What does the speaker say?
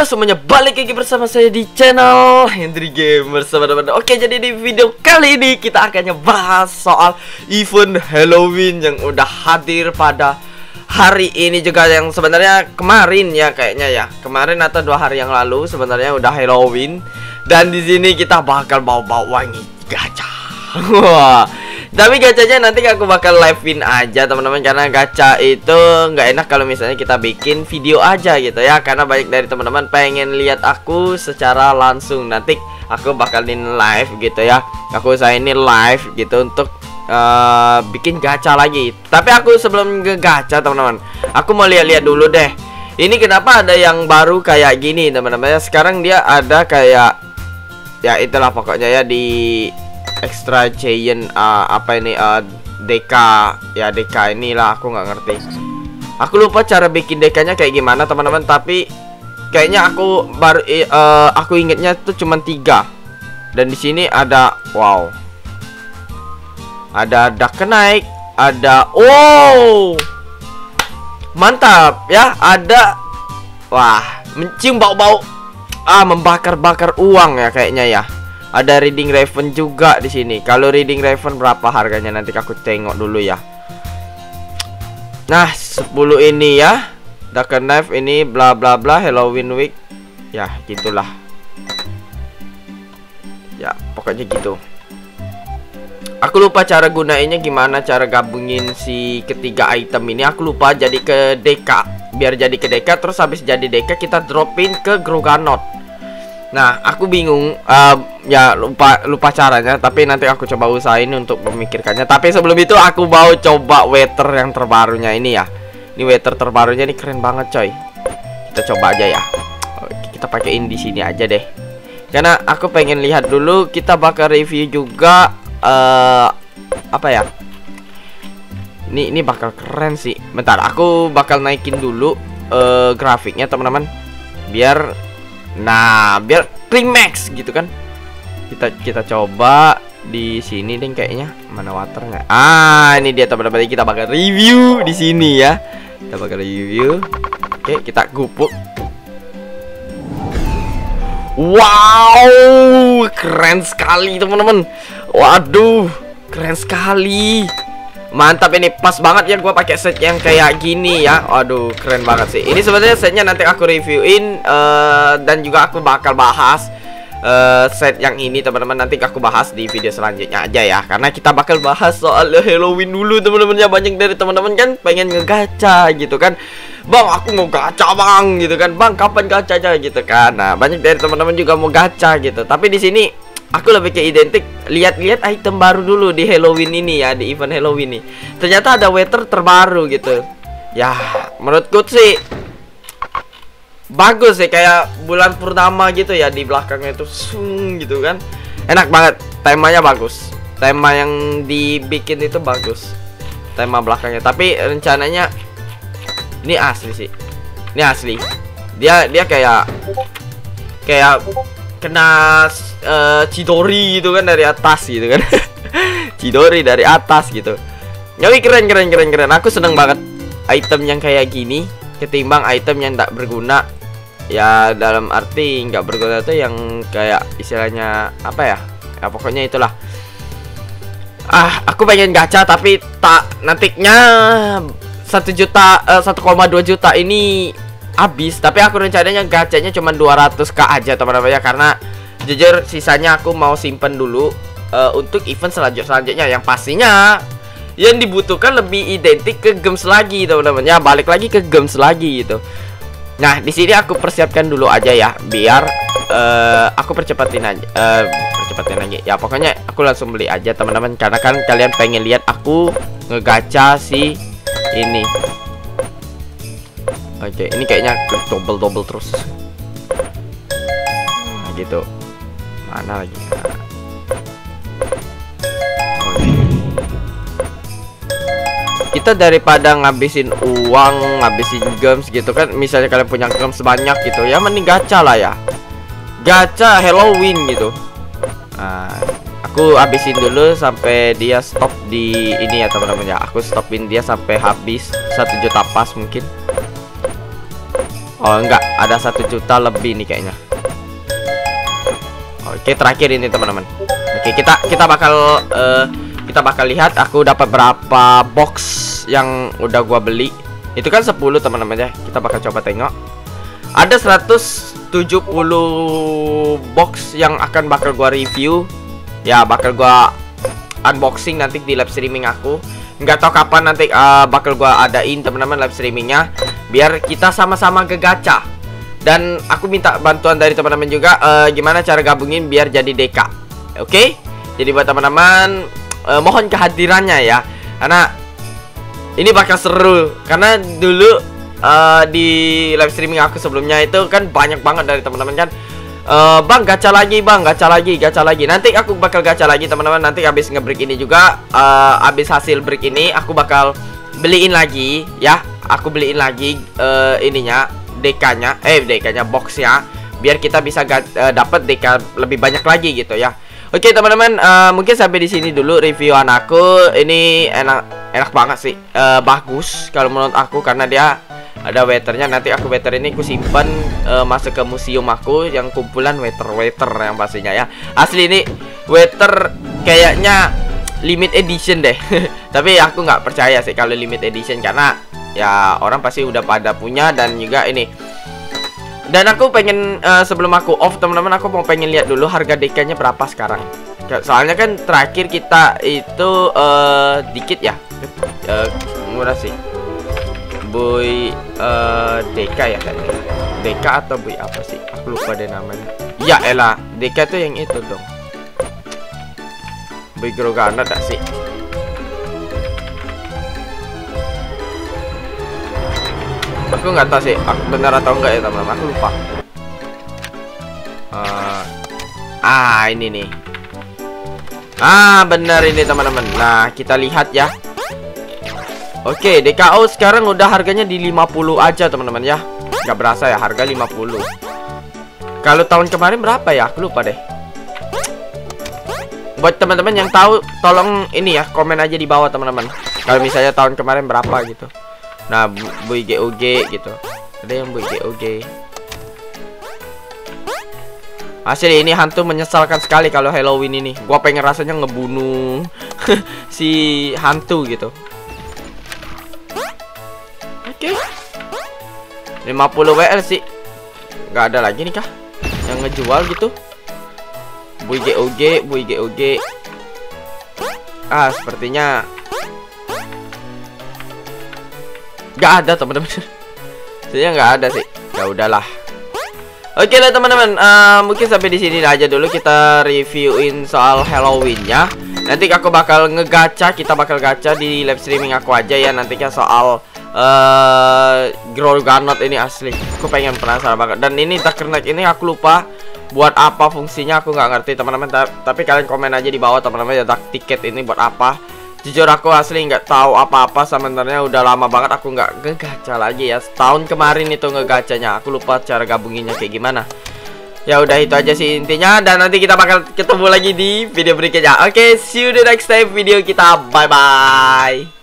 Halo semuanya, balik lagi bersama saya di channel Hendry Gamer teman-teman. Oke, jadi di video kali ini kita akan ngebahas soal event Halloween yang udah hadir pada hari ini juga yang sebenarnya kemarin ya kayaknya ya. Kemarin atau dua hari yang lalu sebenarnya udah Halloween. Dan di sini kita bakal bawa-bawa wangi gacha Wah tapi gacanya nanti aku bakal livein aja teman-teman. Karena gacha itu nggak enak kalau misalnya kita bikin video aja gitu ya. Karena banyak dari teman-teman pengen lihat aku secara langsung. Nanti aku bakalin live gitu ya. Aku saya ini live gitu untuk uh, bikin gacha lagi. Tapi aku sebelum ke gacha teman-teman aku mau lihat-lihat dulu deh. Ini kenapa ada yang baru kayak gini teman-teman? Sekarang dia ada kayak ya itulah pokoknya ya di extra giant uh, apa ini uh, DK ya DK inilah aku nggak ngerti. Aku lupa cara bikin dekanya kayak gimana teman-teman tapi kayaknya aku baru uh, aku ingetnya tuh cuma tiga. Dan di sini ada wow. Ada dark naik ada oh mantap ya ada wah mencium bau-bau. Ah membakar-bakar uang ya kayaknya ya ada reading raven juga di sini. Kalau reading raven berapa harganya nanti aku tengok dulu ya. Nah, 10 ini ya. Dark Knife ini bla bla bla Halloween week. Ya, gitulah. Ya, pokoknya gitu. Aku lupa cara gunainnya gimana cara gabungin si ketiga item ini. Aku lupa jadi ke DK. Biar jadi ke DK terus habis jadi DK kita dropin ke Groganot. Nah, aku bingung uh, ya lupa lupa caranya, tapi nanti aku coba usahain untuk memikirkannya. Tapi sebelum itu aku mau coba weather yang terbarunya ini ya. Ini weather terbarunya ini keren banget, coy. Kita coba aja ya. Kita pakein di sini aja deh. Karena aku pengen lihat dulu kita bakal review juga uh, apa ya? Ini ini bakal keren sih. Bentar, aku bakal naikin dulu uh, grafiknya, teman-teman. Biar Nah, biar climax gitu kan. Kita kita coba di sini deh kayaknya. Mana water nggak? Ah, ini dia teman-teman kita bakal review di sini ya. Kita bakal review. Oke, kita gupuk. Wow, keren sekali teman-teman. Waduh, keren sekali. Mantap ini pas banget ya gue pakai set yang kayak gini ya. Waduh, keren banget sih. Ini sebenarnya setnya nanti aku reviewin uh, dan juga aku bakal bahas uh, set yang ini teman-teman nanti aku bahas di video selanjutnya aja ya. Karena kita bakal bahas soal Halloween dulu teman-teman ya. Banyak dari teman-teman kan pengen ngegacha gitu kan. Bang, aku mau gacha bang gitu kan. Bang, kapan gacanya gitu kan. Nah, banyak dari teman-teman juga mau gacha gitu. Tapi di sini aku lebih ke identik. Lihat-lihat item baru dulu di Halloween ini ya di event Halloween ini. Ternyata ada weather terbaru gitu. Ya menurutku sih bagus sih kayak bulan purnama gitu ya di belakangnya itu sung gitu kan. Enak banget temanya bagus. Tema yang dibikin itu bagus tema belakangnya. Tapi rencananya ini asli sih. Ini asli. Dia dia kayak kayak kena uh, Chidori gitu kan dari atas gitu kan. Chidori dari atas gitu. Tapi keren keren keren keren. Aku seneng banget item yang kayak gini Ketimbang item yang tak berguna. Ya dalam arti nggak berguna tuh yang kayak istilahnya apa ya? Ya pokoknya itulah. Ah aku pengen gacha tapi tak nantinya satu juta eh, satu koma juta ini habis. Tapi aku rencananya gacanya cuma 200k aja teman-teman ya. Karena jujur sisanya aku mau simpen dulu uh, untuk event selanjut selanjutnya. Yang pastinya yang dibutuhkan lebih identik ke games lagi teman-teman. Ya balik lagi ke games lagi gitu. Nah di sini aku persiapkan dulu aja ya biar uh, aku percepatin aja uh, percepatin lagi. Ya pokoknya aku langsung beli aja teman-teman. Karena kan kalian pengen lihat aku ngegacha si ini. Oke, ini kayaknya double-double terus. Nah, gitu. Mana lagi? Kita daripada ngabisin uang, ngabisin games gitu kan, misalnya kalian punya games sebanyak gitu, ya mending gacha lah ya. Gacha Halloween gitu. Nah, aku habisin dulu sampai dia stop di ini ya teman-teman ya. Aku stopin dia sampai habis satu juta pas mungkin Oh enggak, ada satu juta lebih nih kayaknya. Oke terakhir ini teman-teman. Oke kita kita bakal uh, kita bakal lihat aku dapat berapa box yang udah gua beli. Itu kan 10 teman-teman ya. Kita bakal coba tengok. Ada 170 box yang akan bakal gua review. Ya bakal gua unboxing nanti di live streaming aku nggak tahu kapan nanti uh, bakal gua adain teman-teman live streamingnya biar kita sama-sama ke gacha dan aku minta bantuan dari teman-teman juga uh, gimana cara gabungin biar jadi DK oke? Okay? jadi buat teman-teman uh, mohon kehadirannya ya. Karena ini bakal seru. Karena dulu uh, di live streaming aku sebelumnya itu kan banyak banget dari teman-teman kan. Uh, bang gacha lagi bang gacha lagi gacha lagi. Nanti aku bakal gacha lagi teman-teman. Nanti habis ngebreak ini juga uh, habis hasil break ini aku bakal beliin lagi ya. Aku beliin lagi uh, ininya DK-nya eh DK-nya boxnya biar kita bisa uh, dapat DK lebih banyak lagi gitu ya. Oke teman-teman uh, mungkin sampai di sini dulu review anakku ini enak enak banget sih. Uh, bagus kalau menurut aku karena dia ada waiternya. Nanti aku waiter ini aku simpan uh, masuk ke museum aku yang kumpulan waiter waiter yang pastinya ya. Asli ini waiter kayaknya limit edition deh. Tapi aku nggak percaya sih kalau limit edition karena ya orang pasti udah pada punya dan juga ini. Dan aku pengen uh, sebelum aku off teman-teman aku mau pengen lihat dulu harga DK-nya berapa sekarang. Soalnya kan terakhir kita itu uh, dikit ya. Uh, murah sih. Boy uh, Deka ya kan? Deka atau Boy apa sih? Aku lupa deh namanya. Ya elah Deka tuh yang itu dong. Boy Grogana tak sih aku nggak tahu sih aku benar atau enggak ya teman-teman aku lupa uh, ah ini nih ah benar ini teman-teman nah kita lihat ya Oke, DKO sekarang udah harganya di 50 aja teman-teman ya. Gak berasa ya harga 50. Kalau tahun kemarin berapa ya? Aku lupa deh. Buat teman-teman yang tahu, tolong ini ya komen aja di bawah teman-teman. Kalau misalnya tahun kemarin berapa gitu. Nah, bu GOG gitu. Ada yang bu GOG. Asli ini hantu menyesalkan sekali kalau Halloween ini. Gua pengen rasanya ngebunuh si hantu gitu. Oke. Okay. 50 WL sih. Gak ada lagi nih kah? Yang ngejual gitu. Bui GOG, Bui GOG. Ah, sepertinya Gak ada teman-teman. Saya nggak ada sih. Ya udahlah. Oke lah teman-teman, uh, mungkin sampai di sini aja dulu kita reviewin soal Halloween-nya. Nanti aku bakal ngegacha, kita bakal gacha di live streaming aku aja ya nantinya soal uh, Groganot ini asli aku pengen penasaran banget dan ini Tuckerneck ini aku lupa buat apa fungsinya aku nggak ngerti teman-teman tapi kalian komen aja di bawah teman-teman ya tiket ini buat apa jujur aku asli nggak tahu apa-apa sebenarnya udah lama banget aku nggak ngegacha lagi ya. Setahun kemarin itu ngegacanya aku lupa cara gabunginnya kayak gimana. Ya udah itu aja sih intinya dan nanti kita bakal ketemu lagi di video berikutnya. Oke okay, see you the next time video kita. Bye bye